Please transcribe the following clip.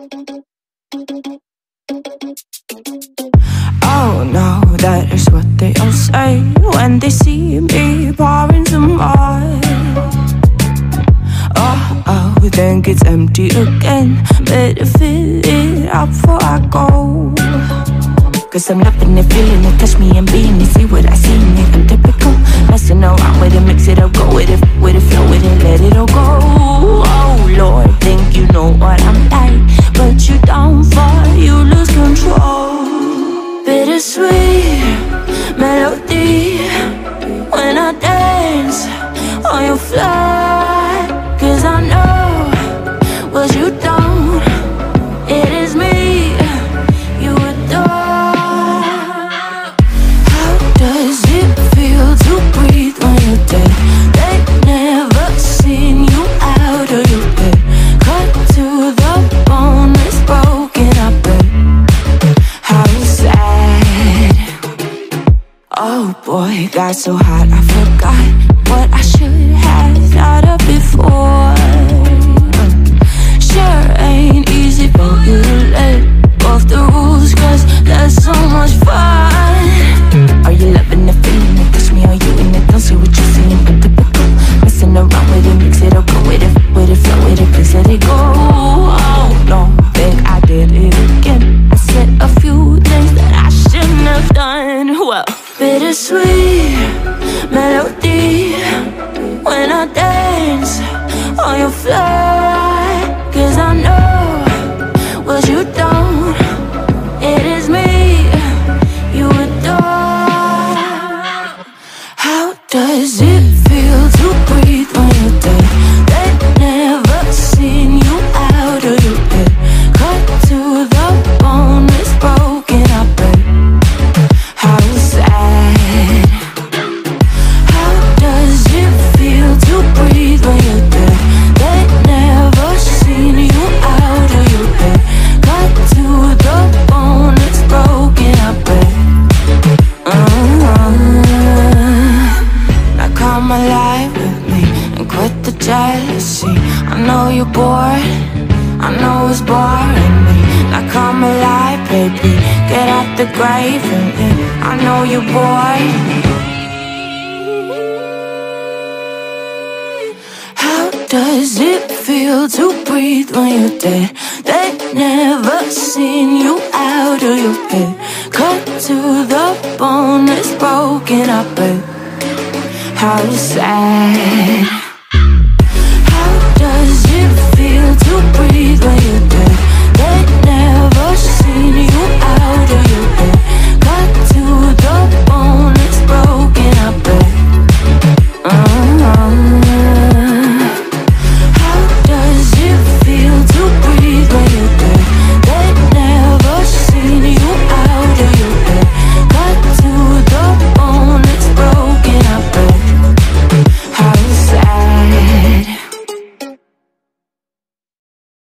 Oh no, that is what they all say when they see me pouring some more. Oh, oh, then gets empty again. Better fill it up before I go. Cause I'm loving it, feeling it, touch me and being it. See what I see it, I'm typical. Messing around with it, mix it up, go with it, Cause I know what you don't. It is me you adore. How does it feel to breathe when you're dead? They never seen you out of your bed. Cut to the bone, it's broken. I. How sad. Oh boy, got so hot I forgot what I should bittersweet melody when I dance on your fly. You're bored, I know it's boring me. Now come alive, baby, get out the grave and yeah, I know you're bored. How does it feel to breathe when you're dead? They never seen you out of your bed. Cut to the bone, it's broken up. How sad.